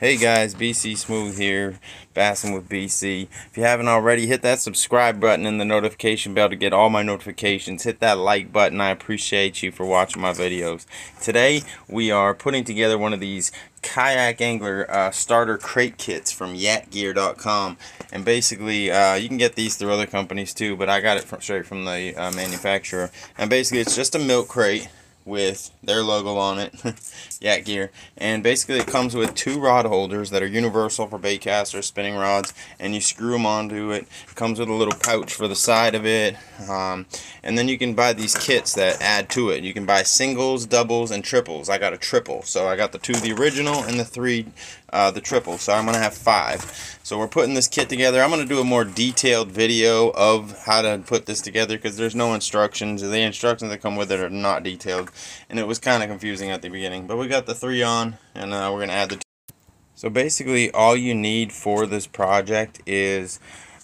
Hey guys, BC Smooth here, bassing with BC. If you haven't already, hit that subscribe button and the notification bell to get all my notifications. Hit that like button. I appreciate you for watching my videos. Today, we are putting together one of these kayak angler uh, starter crate kits from yakgear.com and basically uh, you can get these through other companies too but I got it from, straight from the uh, manufacturer and basically it's just a milk crate with their logo on it, Yak Gear. And basically it comes with two rod holders that are universal for bait casters, spinning rods, and you screw them onto it. it comes with a little pouch for the side of it. Um, and then you can buy these kits that add to it. You can buy singles, doubles, and triples. I got a triple. So I got the two, the original, and the three, uh, the triple. So I'm going to have five. So we're putting this kit together. I'm going to do a more detailed video of how to put this together because there's no instructions. The instructions that come with it are not detailed and it was kind of confusing at the beginning. But we got the three on, and uh, we're going to add the two. So basically, all you need for this project is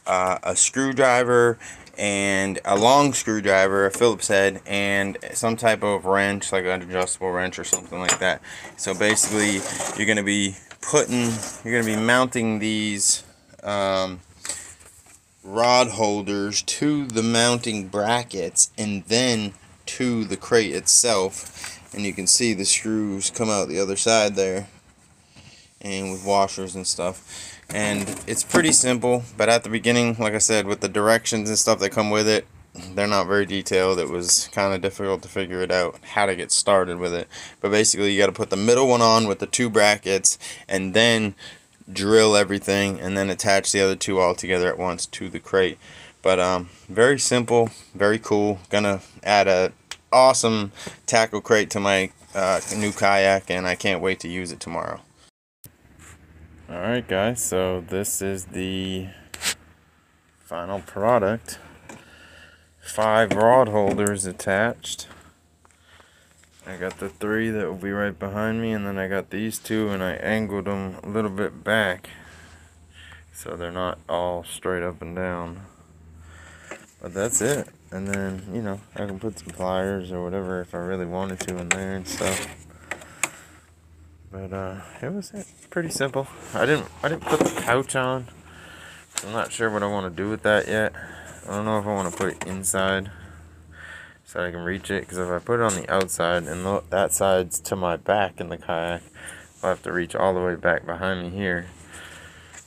uh, a screwdriver and a long screwdriver, a Phillips head, and some type of wrench, like an adjustable wrench or something like that. So basically, you're going to be putting, you're going to be mounting these um, rod holders to the mounting brackets, and then to the crate itself and you can see the screws come out the other side there and with washers and stuff. And it's pretty simple but at the beginning like I said with the directions and stuff that come with it they're not very detailed. It was kind of difficult to figure it out how to get started with it. But basically you got to put the middle one on with the two brackets and then drill everything and then attach the other two all together at once to the crate. But um, very simple very cool gonna add a awesome tackle crate to my uh, new kayak and I can't wait to use it tomorrow. Alright guys, so this is the final product. Five rod holders attached. I got the three that will be right behind me and then I got these two and I angled them a little bit back so they're not all straight up and down. But that's it and then you know I can put some pliers or whatever if I really wanted to in there and stuff. But uh, it was pretty simple. I didn't I didn't put the pouch on. I'm not sure what I want to do with that yet. I don't know if I want to put it inside so I can reach it because if I put it on the outside and that side's to my back in the kayak I'll have to reach all the way back behind me here.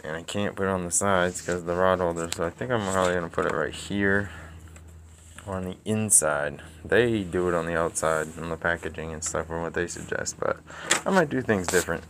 And I can't put it on the sides because the rod holder so I think I'm probably going to put it right here on the inside. They do it on the outside on the packaging and stuff from what they suggest, but I might do things different.